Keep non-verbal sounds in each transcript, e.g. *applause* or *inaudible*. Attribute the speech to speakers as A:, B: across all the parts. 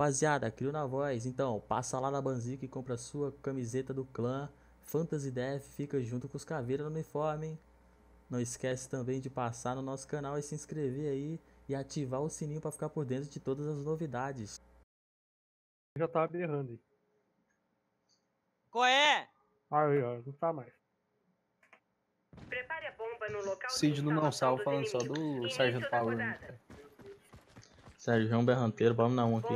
A: Rapaziada, crio na voz. Então, passa lá na Banzica e compra sua camiseta do clã. Fantasy Death fica junto com os caveiras no uniforme, hein? Não esquece também de passar no nosso canal e se inscrever aí e ativar o sininho para ficar por dentro de todas as novidades.
B: Já tava berrando aí.
C: Qual é?
B: Aí, ó, não tá mais.
D: Prepare a bomba no local
E: Cid
D: de
E: no não salvo falando só
D: inimigos.
E: do
D: Início
E: Sargento
D: da
E: Paulo.
D: rodada.
A: Sérgio João Berranteiro, vamos na um aqui.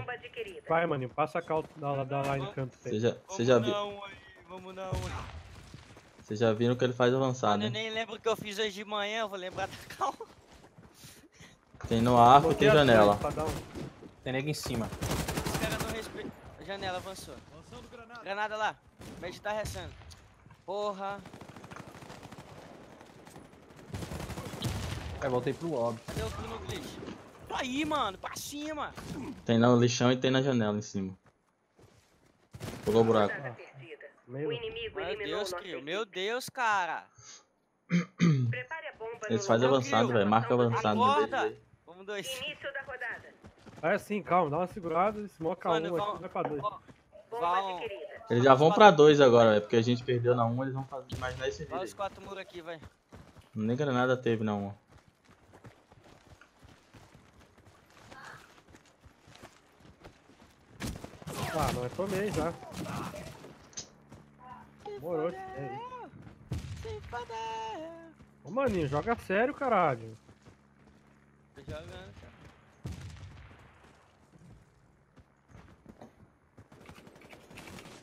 B: Vai, maninho, passa a calça da, da line
C: Vamos.
B: canto.
A: Você já, você
C: Vamos
A: já, vi,
C: não aí, vamos não aí.
A: você já viram que ele faz avançado,
C: Mano, eu
A: né?
C: nem lembro o que eu fiz hoje de manhã, eu vou lembrar da calma.
A: Tem no arco e tem janela.
B: um-
E: Tem nego em cima.
C: Esse cara não respeita. Janela avançou. Granada lá. Médio tá restando. Porra.
E: Aí voltei pro lobby.
C: Cadê o kill no glitch? Aí, mano. Pra cima.
A: Tem no lixão e tem na janela em cima. Pulou o buraco.
D: Inimigo
C: Meu
D: eliminou
C: Deus, Crio. Meu Deus, cara.
D: Prepare a bomba
A: Eles fazem avançado, velho. Marca avançado
C: Acorda.
A: aí.
C: Vamos dois.
D: Início da rodada.
B: Vai assim, calma, dá uma segurada, smoca
C: Mano,
B: um
C: vão-
B: aqui, vai pra dois.
C: Vão.
A: Eles já vão pra dois agora, velho. Porque a gente perdeu na 1, eles vão fazer mais nesse
C: Olha os
A: vídeo.
C: quatro muros aqui, vai.
A: Nem granada teve na 1.
B: Ah, não, eu tomei já. Demorou, é
C: Sem poder.
B: Ô, maninho, joga sério, caralho.
C: Tô jogando, cara.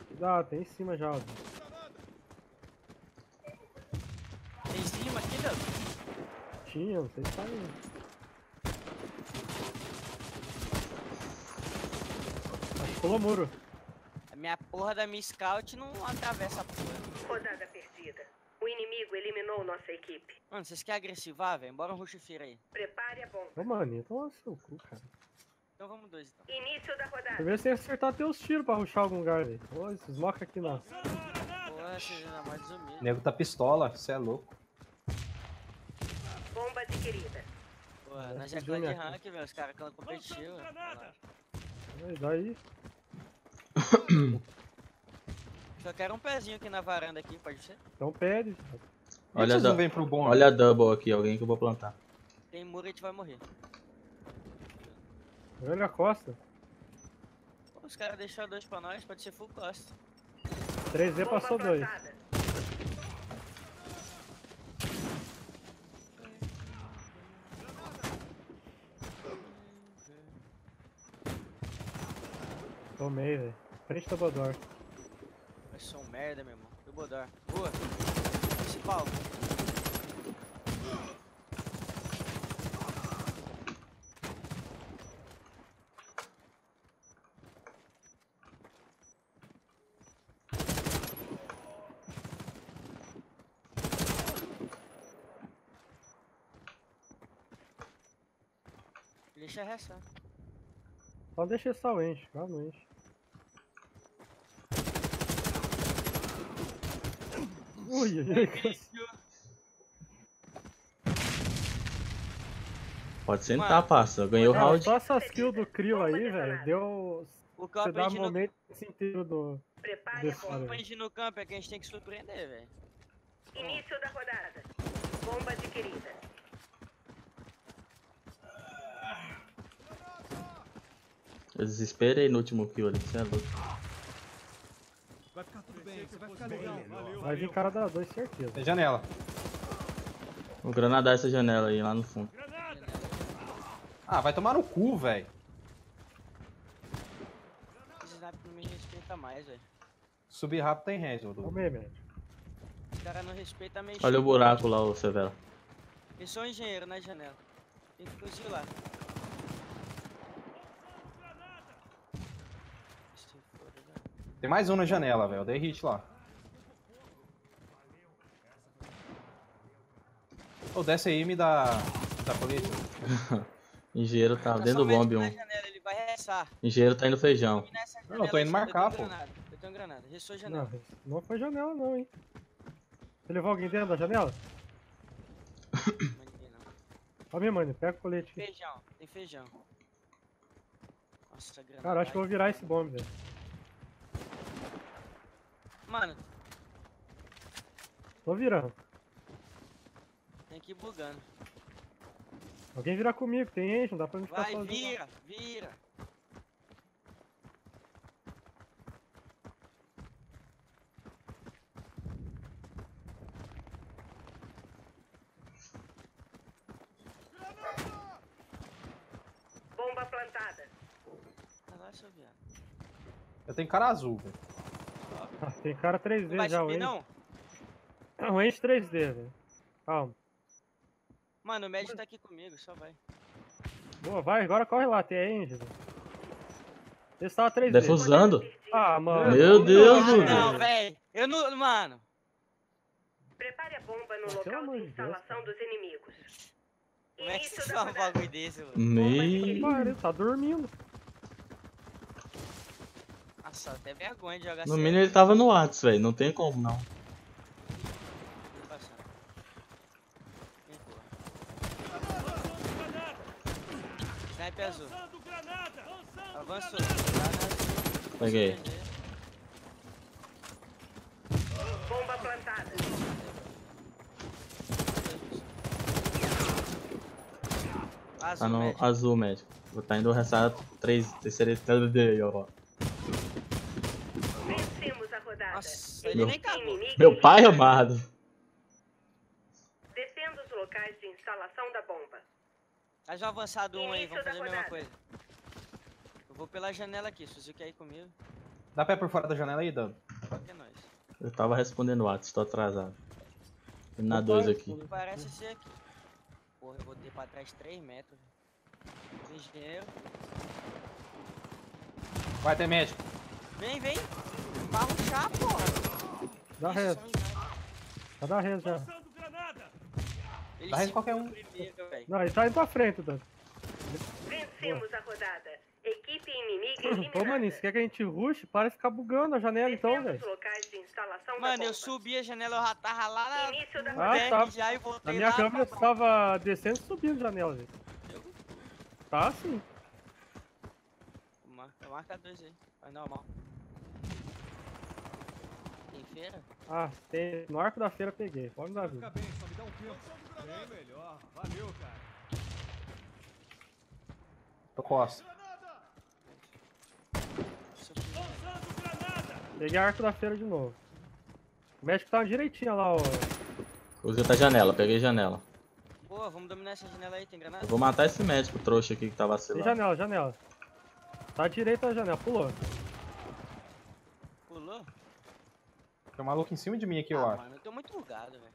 B: Cuidado, tem em cima já, ó.
C: Tem em cima aqui, Deus.
B: Tinha, não sei se tá aí. Pulou muro.
C: A minha porra da minha scout não atravessa a porra.
D: Rodada perdida. O inimigo eliminou nossa equipe.
C: Mano, vocês querem agressivar, velho? Bora um rush feira aí.
D: Prepare a bomba.
B: Ô, maninho, toma seu cu, cara.
C: Então vamos dois, então.
D: Início da rodada.
B: Primeiro você tem que acertar teus tiros pra ruxar algum lugar, velho. Ô, esse smoke aqui não.
C: Ainda mais
E: O nego tá pistola, você é louco.
D: Bomba adquirida.
C: Porra, nós é clã de
B: Júnior.
C: rank, velho. Os caras clã competitivo.
B: daí.
C: Só quero um pezinho aqui na varanda aqui, pode ser?
B: Então pede.
A: Olha, a
E: vêm pro bom?
A: olha a double aqui, alguém que eu vou plantar.
C: Tem muro e a gente vai morrer.
B: Olha a costa.
C: Os caras deixaram dois pra nós, pode ser full cost.
B: 3Z
D: Bomba
B: passou dois.
D: plantada.
B: Tomei, velho. Frente do Bodor.
C: Ser um merda, meu irmão. Vou dar. Boa. Principal. Deixa essa.
B: Só deixa sal enche, não enche.
A: Pode sentar,
C: Mano.
A: parça. Eu ganhei o round.
B: só essas kills do Crio aí, velho, deu.
C: O
B: Você dá
C: aprendi no,
B: momento inteiro do.
D: Prepare a
C: o
D: bomba.
C: no campo é que a gente tem que surpreender, velho.
D: Início da rodada. Bomba adquirida.
A: Eu desesperei no último kill ali, você é louco.
F: Vai ficar tudo bem, você vai
B: vir cara da 2, certeza.
E: Tem janela.
A: Vou granadar essa janela aí, lá no fundo.
E: Ah, vai tomar no cu, velho.
C: Sniper não me respeita mais, velho.
E: Subir rápido tem range, Dudu.
B: Tomei, velho.
C: Os caras não respeitam meio
A: Olha o buraco lá, ô Severo.
C: Eu sou um engenheiro na janela. Tem que fuzilar. Se foda, velho.
E: Tem mais um na janela, velho. Eu dei hit lá. Ô, desce aí e me dá. Dá colete. *laughs*
A: Engenheiro tá
C: Tá
A: dentro do bombe
C: na
A: um.
C: janela, ele vai ressar.
A: Engenheiro tá indo feijão.
E: Não, eu tô indo marcar,
C: eu tenho
E: pô.
C: Granada. Eu tenho granada. Ressou janela.
B: Não, não foi janela não, hein. Você levou alguém dentro da janela?
C: Não ninguém não.
B: Ó, minha mãe, pega o colete. aqui.
C: Feijão, tem feijão. Nossa, granada.
B: Cara, acho que eu vou virar esse bombe, velho.
C: Mano,
B: Tô virando.
C: tem que ir bugando.
B: Alguém vira comigo, tem gente, não dá pra me ficar
C: Vai,
B: sozinho.
C: vira, vira.
D: Bomba plantada.
C: Seu viado.
E: Eu tenho cara azul, velho.
B: Tem cara 3D
C: Não vai
B: já, o
C: subir,
B: Enche.
C: não?
B: O Enche 3D, velho. Calma.
C: Mano, o médico tá aqui comigo, só vai.
B: Boa, vai, agora corre lá, tem a velho. Esse tava 3D.
A: Defusando.
B: Ah, mano.
A: Meu Deus,
C: Ah,
A: Júlio.
C: não, velho. Eu não. Mano.
D: Prepare a bomba no
B: Pelo
D: local de
B: de Deus,
D: instalação dos inimigos.
C: Como é que você
D: da
C: fala um bagulho desse, mano?
A: Me...
B: Pariu, tá dormindo.
C: Nossa, até vergonha de jogar
A: No mínimo ele tava no Whats, velho. Não tem como não.
C: Sniper azul. Avançou.
A: Peguei.
D: Bomba plantada.
C: Azul,
A: Tá no
C: médico.
A: azul, médico. Vou tá indo restar 3, terceira TD, ó.
C: Nossa, ele
A: Meu-
C: nem cagou.
A: Meu pai
D: eliminado.
A: amado.
D: Defenda os locais de instalação da bomba.
C: Faz um avançado um aí, vamos fazer a mesma coisa. Eu vou pela janela aqui, se você quer ir comigo,
E: Dá pé por fora da janela aí, Dano.
C: é nóis.
A: Eu tava respondendo o Whats, tô atrasado. Indo na
B: Opa,
A: 2 aqui.
C: Parece ser aqui. Porra, eu botei pra trás 3 metros. Engenheiro.
E: Vai ter médico.
C: Vem, vem. Pra ruxar, porra.
B: Dá res. Já dá res já.
E: Dá res qualquer um.
B: Não, ele tá indo pra frente, Dan.
D: Vencemos a rodada. Equipe inimiga eliminada.
B: Ô, maninho, você quer que a gente rush? Para de ficar bugando a janela então, velho.
C: Mano, eu subi a janela, eu já tava lá na
D: Início da
B: Ah, tá.
C: já e voltei
B: Na minha
C: lá
B: câmera
C: pra-
B: você tava descendo e subindo a janela, velho. Tá assim.
C: Marca, marca dois aí, faz normal. Tem feira?
B: Ah, tem. No arco da feira peguei. Pode dar vida.
F: ficar bem, só me dá um tempo. Bem melhor. Valeu, cara.
E: Tô costa.
B: Peguei arco da feira de novo. O médico tava direitinho lá, ó.
A: Usei a janela, peguei janela.
C: Pô, vamos dominar essa janela aí, tem granada?
A: Eu vou matar esse médico trouxa aqui que tá
B: Tem
A: vacilando.
B: janela, janela. Tá à direita da janela. Pulou?
E: Tem um maluco em cima de mim aqui, eu
C: ah,
E: acho.
C: mano, eu tô muito bugado, velho.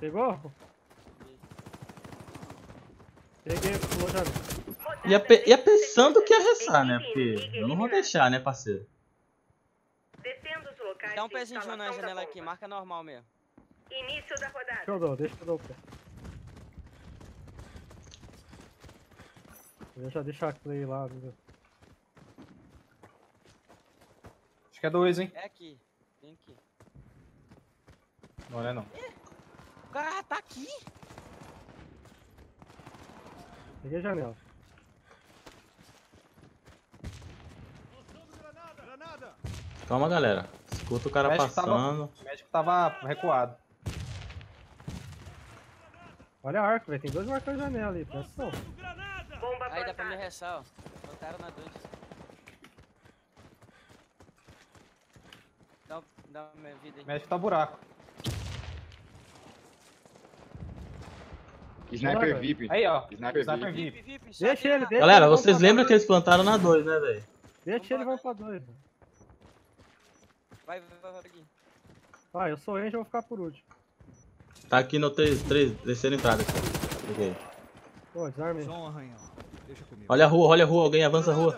B: Pegou? Peguei, pulou.
D: Rodada
A: Ia, pe- ia pensando que ia restar, né? Porque eu não vou deixar, né, parceiro?
D: Defenda os locais
C: Dá um
D: de
C: pezinho na janela aqui, marca normal mesmo.
D: Início da rodada.
B: Deixa eu dou, deixa eu dou o pé. Deixa, deixa a Clay lá. viu?
E: Acho que é dois, hein?
C: É aqui, tem aqui.
E: Não, não é não.
C: O cara tá aqui?
B: Peguei a janela.
F: Granada!
A: Calma, galera. Escuta o cara
E: tava-
A: passando.
E: O médico tava recuado.
B: Olha arco, velho. Tem dois marcando janela ali, presta atenção.
D: Bomba
C: Aí dá pra me ressar, ó. Botaram na 2. Dá, uma vida aí.
E: O médico tá buraco.
G: Sniper. VIP.
E: Aí, ó.
G: Sniper
E: Sniper
G: VIP.
E: VIP.
C: VIP,
B: Deixa ele, deixa
A: Galera,
B: ele, vamos
A: vocês lembram que eles plantaram na 2, né, velho?
B: Deixa ele, vamos pra dois. velho.
C: Vai, vai, vai, vai aqui.
B: Vai, eu sou Angel, eu vou ficar por último.
A: Tá aqui no 3, 3 terceira entrada aqui. Peguei.
B: Pô, desarmei.
F: Só um arranhão. Deixa comigo.
A: Olha a rua, olha a rua, alguém avança a rua.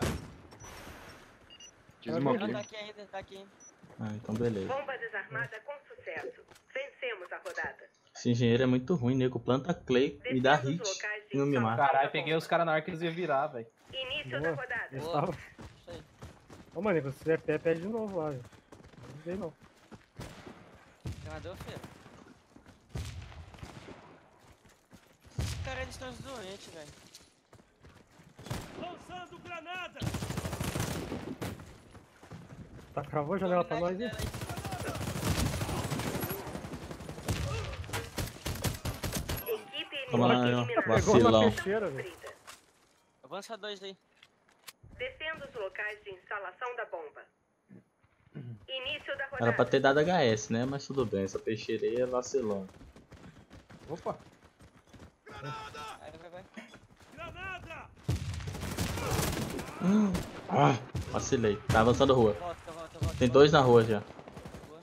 G: Desmoquei.
C: Não, tá aqui ainda, tá aqui ainda.
A: Ah, então beleza.
D: Bomba desarmada com sucesso. Vencemos a rodada.
A: Esse engenheiro é muito ruim, nego. Planta clay, me dá hit e não me mata.
E: Caralho, peguei os caras na hora que eles iam virar, velho.
D: Início
B: Boa.
D: da rodada.
C: Boa. aí.
B: Ô, mano, se tiver pé, pede de novo lá, velho. Não vem não.
C: Treinador feio. Os caras eles estão doentes, velho.
B: Tá, cravou a janela pra nós, hein?
D: Equipe
A: Toma lá, Vacilão.
C: Avança dois aí.
D: Defenda os locais de instalação da bomba. Início da
A: Era
D: rodada.
A: pra ter dado HS, né? Mas tudo bem, essa peixeira aí é vacilão.
E: Opa.
C: Vai, vai, vai.
A: Hum. Ah, vacilei. Tá avançando a rua.
C: Volta.
A: Tem dois na rua já.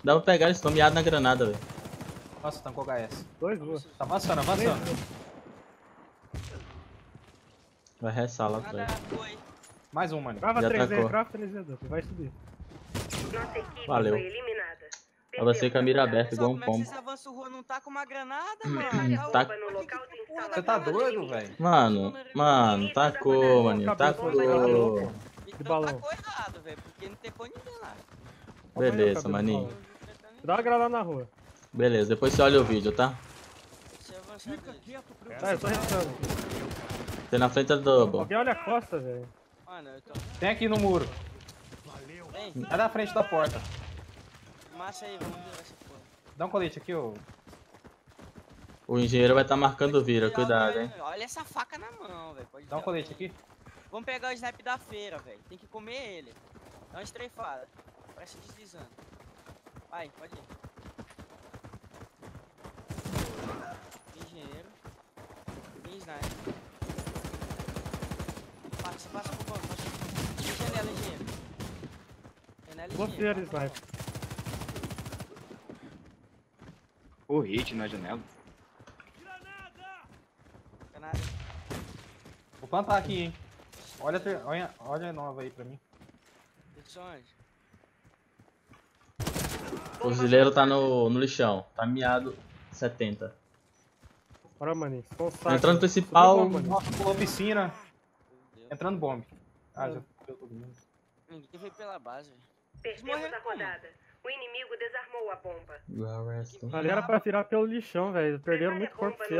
A: Dá pra pegar, eles estão miados na granada, velho.
E: Nossa, tancou HS.
B: Dois, duas.
E: Tá avançando, avançando.
A: Vai ressala,
C: Nada
A: velho.
E: Mais um, mano.
B: Crava
A: Já
B: 3 aí,
A: atacou.
B: crava 3 aí, Duff. Vai subir.
A: Valeu.
D: foi eliminada.
A: Avancei com a mira aberta, igual um
C: é
A: pombo.
C: não tá com uma granada, *clears throat* mano?
A: tá-.
E: Você tá
D: do
E: doido, velho?
A: Mano, mano, tacou, maninho, tacou.
B: de
C: Então
B: balão.
C: tá errado, velho, porque não tecou ninguém lá.
A: Beleza, maninho.
B: Dá uma granada na rua.
A: Beleza, depois você olha o vídeo, tá?
C: Avançar dois.
B: Ah, eu tô restando.
A: Tem na frente da double.
B: Alguém olha a costa, velho.
C: Mano, eu tô.
E: Tem aqui no muro.
C: Vem,
E: É na frente da porta.
C: massa aí, vamos virar essa porra.
E: Dá um colete aqui, ô.
A: O engenheiro vai estar marcando vira, cuidado,
C: olha,
A: hein.
C: Olha essa faca na mão, velho.
E: Dá um colete aqui.
C: Vamos pegar o snap da feira, velho. Tem que comer ele. Dá uma estreifada. Parece deslizando. Vai, pode ir. Engenheiro. Tem sniper. Passa, passa pro banco. Passa. Tem janela, engenheiro. Janela,
B: Vou
C: engenheiro.
B: sniper.
G: O hit na janela.
C: Granada.
E: Vou plantar aqui, hein. Olha, a ter- olha, olha a nova aí pra mim.
C: Onde?
A: O fuzileiro tá no, no lixão. Tá miado 70.
B: Bora, maninho. Consagra.
A: Entrando principal.
E: Nossa, pulou piscina. Entrando bomb. Ah, já deu todo mundo.
C: Ninguém veio pela base.
D: Perdemos a rodada. O inimigo desarmou a bomba.
B: Ali era pra virar pelo lixão, velho. Perderam muito corpo
D: dos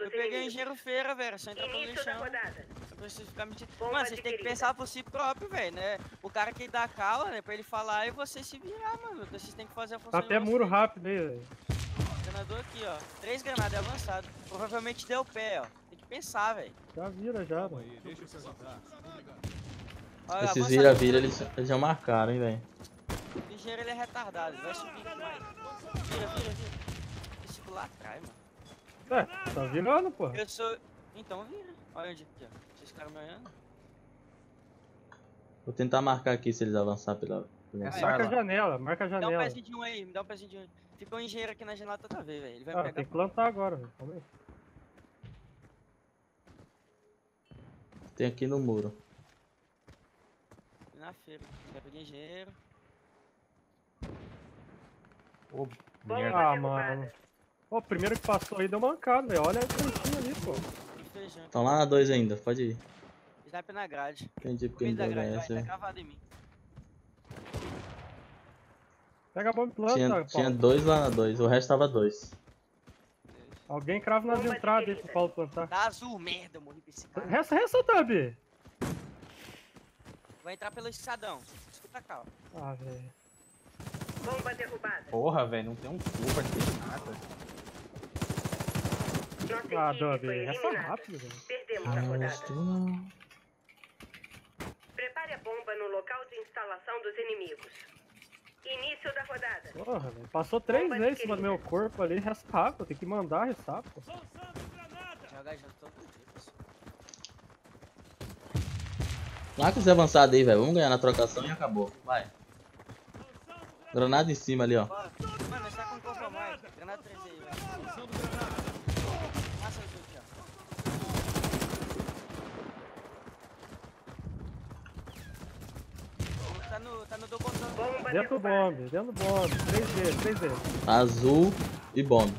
C: Eu peguei engenheiro feira, velho. Só entrar pelo lixão. preciso ficar mentindo.
D: Bomba
C: Mano, vocês têm que pensar por si próprio, velho, né? O cara que dá cala, né? Pra ele falar e você se virar, mano. Vocês têm que fazer a função
B: Tá até muro rápido aí, velho.
C: Treinador aqui, ó. Três granadas é avançado. Provavelmente deu pé, ó. Tem que pensar, velho.
B: Já vira, já, velho.
C: Olha,
A: Esses
C: avança
A: vira-vira
C: aí.
A: eles, eles já marcaram, hein, velho.
C: O engenheiro ele é retardado, ele vai subir demais. Vira, vira, vira. Esse lá atrás, mano.
B: É, tá virando, pô.
C: Eu sou. Então vira. Olha onde aqui, ó. Vocês ficaram me olhando?
A: Vou tentar marcar aqui se eles avançar pela. pela-
E: É,
B: Marca a janela, marca a
C: Me dá um
B: janela.
C: pezinho de um aí, me dá um pezinho de um. Fica o engenheiro aqui na janela toda vez, velho. Ele vai
B: Ah,
C: me
B: tem
C: pegar
B: que plantar agora, velho. Calma aí.
A: Tem aqui no muro.
C: na feira. Já peguei engenheiro.
E: Ô, merda.
B: Ah, mano. Pô, o primeiro que passou aí deu mancada, velho. Olha a cantinha ali, pô.
A: Estão lá na 2 ainda, pode ir.
C: Sniper na grade.
A: Entendi porque
C: da
A: deu
C: grade, vai, tá
A: velho.
C: cravado em mim.
B: Pega a bomba e planta,
A: Tinha,
B: Paulo.
A: tinha dois lá na 2, o resto tava dois.
B: Alguém crava nas entradas aí pro Paulo plantar.
C: Tá azul, merda, eu morri pra esse cara.
B: Resta, resta, Tabi.
C: Vai entrar pelo escadão. Escuta cá, ó.
B: Ah, velho.
D: Bomba derrubada.
E: Porra, velho, não tem um curva aqui, nada.
D: Nossa
B: Ah,
D: foi
B: resta
D: eliminada.
B: rápido, velho.
D: Perdemos a rodada.
A: Gosto não.
D: Prepare a bomba no local de instalação dos inimigos. Início da rodada.
B: Porra, velho. Passou três
D: Bomba
B: vezes em cima do meu corpo ali, rápido. Tem que mandar restar, pô.
C: Joga junto todo
A: com os avançados aí, velho. Vamos ganhar na trocação e acabou. Vai. Granada em cima ali, ó.
C: Mano, nós tá com um corpo a mais. Granada 3 aí, velho. Massa azul aqui, ó. Tá no, tá no do botão.
D: Bomba
B: Dentro do bombe, dentro do bombe. Três vezes, três vezes.
A: Azul e bomb.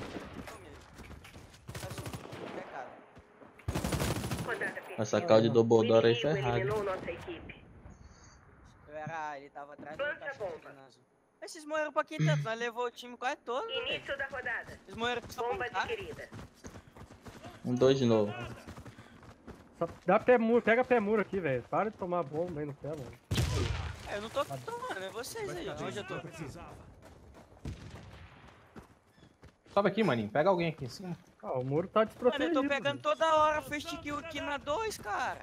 D: Perdida.
A: Essa cal de
D: O
A: Dobodoro aí
D: eliminou nossa equipe.
C: Eu era, ele tava atrás do
D: Planta
C: Esses morreram um pouquinho tanto, nós levou o time quase todo, velho.
D: Início da rodada.
C: Eles morreram só por
D: Bomba
C: um
D: adquirida.
A: Um dois de novo.
B: Só Dá pé muro, pega pé muro aqui, velho. Para de tomar bomba aí no pé, mano.
C: É, eu não tô tomando, é vocês aí. Onde eu tô?
F: Precisava.
E: Sobe aqui, maninho. Pega alguém aqui em cima.
B: Ah, o muro tá
C: Mano, eu
B: desprotegido.
C: tô pegando toda hora first kill aqui na 2, cara.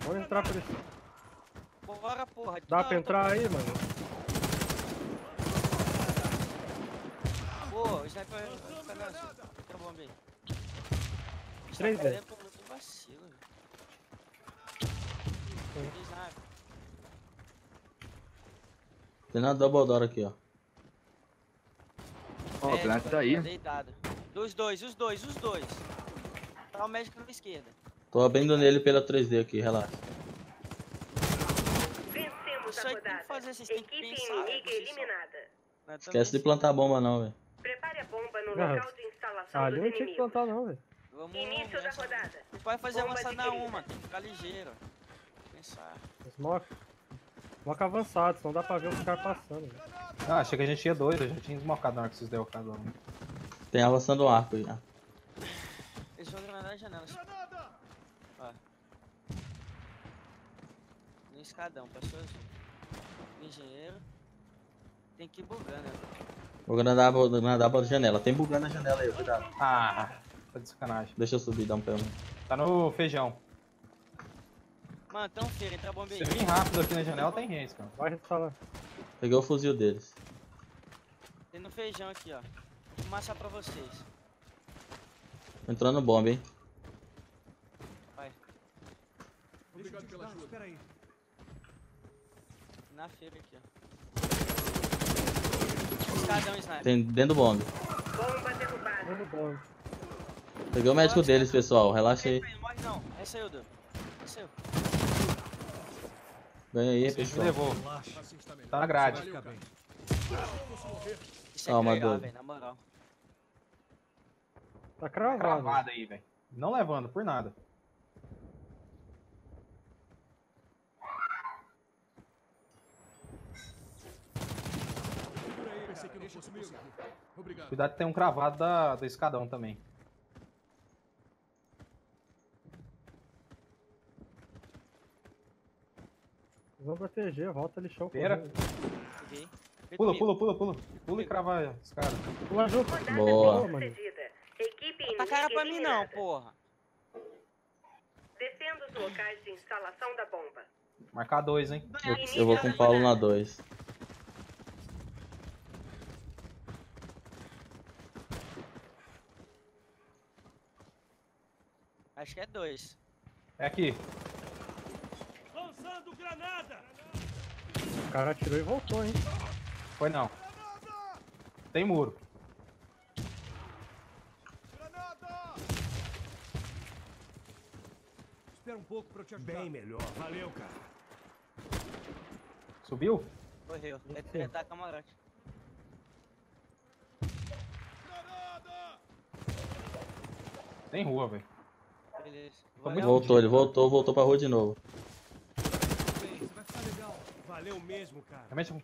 B: Vamos entrar por esse.
C: Bora, porra.
B: Dá pra entrar aí, mano?
C: Pô, o sniper. Entra a bomba aí.
B: Três
C: é, pô, muito vacilo, velho. Tem sniper.
A: Tem na double door aqui, ó.
G: Ó, o Planeta tá aí.
C: Deitado. Os dois, os dois, os dois. Tá o médico na esquerda.
A: Tô abrindo nele pela 3D aqui, relaxa.
C: Isso
D: a
C: aí tem que fazer, vocês têm que
D: Equipe
C: pensar,
D: eliminada.
C: Né,
A: Esquece de plantar bomba não, velho.
D: Prepare a bomba no
B: Ah,
D: local de instalação
B: Ali
D: dos
B: não tinha que
D: inimigos.
B: plantar, não, velho.
C: Vamos
D: Início da rodada.
C: Não pode fazer
D: Bomba
C: avançar na uma, tem que ficar ligeiro. Pensar.
B: Smoke. Smoke avançado, senão dá pra ver os caras passando. velho.
E: Ah, achei que a gente ia dois. Eu já tinha desmocado na hora que vocês deram o cada um.
A: Tem avançando o arco já.
C: Eles jogam granada na janela. Escadão, azul. Engenheiro. Tem que ir bugando, né?
A: Vou granadar, vou granadar pra janela. Tem bugando na janela aí, cuidado.
E: Ah, tá de sacanagem.
A: Deixa eu subir, dá um pé.
E: Tá no feijão.
C: Mano, tão feio, entra a aí.
E: Se vir rápido aqui na janela, tem range, cara.
B: Vai instalar.
A: Peguei o fuzil deles.
C: Tem no feijão aqui, ó. Vou mostrar pra vocês.
A: Entrando bomba, hein.
C: Vai.
F: Eu te ajudar. Espera aí.
C: Na feira aqui, ó. Escadão, sniper.
A: Tem dentro do bombe.
D: Bomba derrubada.
B: Muito bom.
A: Peguei o médico deles, pessoal. Relaxa aí.
C: Não morre não. Esse aí, Edu. Esse aí.
A: Ganha aí,
E: Me
A: pessoal.
E: levou.
F: Relaxa. Está melhor.
E: Tá na grade.
C: É
A: Calma,
C: velho, na moral.
B: Tá cravado.
E: Cravada aí, velho. Não levando, por nada.
F: Fosse conseguir. Obrigado.
E: Cuidado que tem um cravado da, da escadão também.
B: Vamos proteger, volta.
E: Pera.
B: correndo.
C: Peguei. Vem
E: Pula,
C: comigo.
E: pula, pula, pula. Pula e crava a escada.
B: Pula junto.
A: Boa.
D: inimiga
C: Tá cara pra mim não, porra.
D: Defenda os locais de instalação da bomba.
E: Marcar dois, hein?
A: Eu, eu vou com o Paulo na 2.
C: Acho que é dois.
E: É aqui.
B: O cara atirou e voltou, hein?
E: Foi não. Tem muro.
F: Espera um pouco pra eu te ajudar. Bem melhor. Valeu, cara.
E: Subiu?
C: Morreu. Vai tentar camarote.
E: Tem rua, velho.
A: Voltou, ele voltou, voltou pra rua de novo.
F: Bem, você vai ficar legal. Valeu mesmo, cara.
E: Já mete um...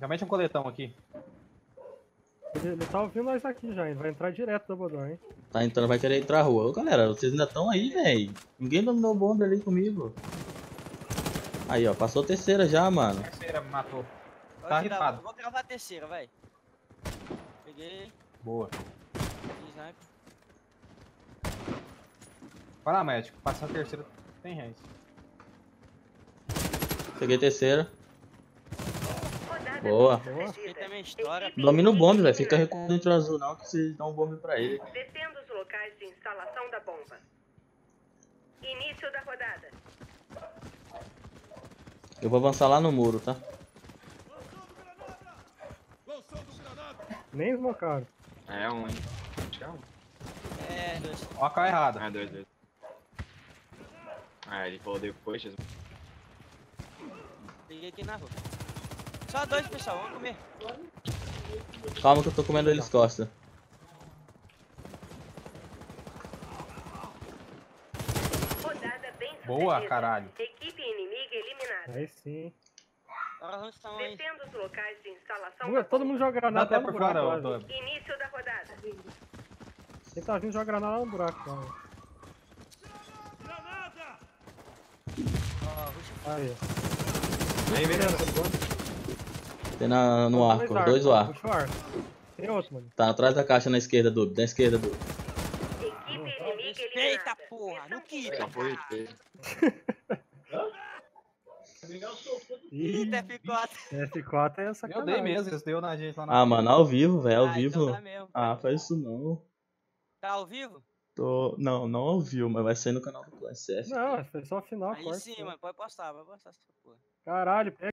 E: Já mete um coletão aqui.
B: Ele, ele tá ouvindo nós aqui já, ele vai entrar direto do Bodor, hein?
A: Tá entrando, vai querer entrar a rua. Ô galera, vocês ainda estão aí, velho. Ninguém dominou bomba ali comigo. Aí, ó, passou a terceira já, mano.
E: Terceira, matou.
C: Vou
E: Tá rifado.
C: Vou gravar a terceira, vai. Peguei.
E: Boa.
C: Sniper.
E: Vai lá, médico. Passa a terceira. Tem range.
A: Peguei terceira. Boa.
D: bem
C: Respeita a
D: sucedida.
C: minha história.
D: Equipe
A: Domina o bombe, velho. Fica recuando entre o azul não, que vocês dão um bombe pra ele.
D: Defenda os locais de instalação da bomba. Início da rodada.
A: Eu vou avançar lá no muro, tá?
B: Nem esmocaram.
G: É um, hein? Acho que é um.
C: É, dois.
E: Ó a cara errada.
G: Ah, dois, dois. Ah, ele falou depois. Jesus.
C: Peguei aqui na rua. Só dois, pessoal. Vamos comer.
A: Calma que eu tô comendo eles costas.
D: Rodada bem sucedida.
E: Boa, caralho.
D: Equipe inimiga eliminada.
B: Aí sim.
D: Descendo os locais de instalação da
B: Todo mundo joga granada
E: até por fora.
D: Início da rodada.
B: Quem tá vindo joga granada lá no buraco. Lá. Aí.
E: Vem, vem.
A: Tem na, no arco, dois
B: ó.
A: arcos.
B: Puxa o arco. Tem outro, mano.
A: Tá atrás da caixa na esquerda, Dub. Da esquerda, Dub.
C: Eita porra, no
D: Missão
C: kit.
G: Já foi feito.
B: Ih,
C: Eita, F4.
B: F4 é
E: Eu
B: sacanagem.
E: dei mesmo, isso deu na gente lá na.
A: Ah, mano, ao vivo, velho, ao
C: Ah,
A: vivo.
C: então tá mesmo.
A: Ah, faz isso não.
C: Tá ao vivo?
A: Tô... Não, não vivo, mas vai sair no canal do CF.
B: Não, foi só o final,
C: Aí
B: corta.
C: sim, mano. Pode postar, pode postar essa porra.
B: Caralho, pega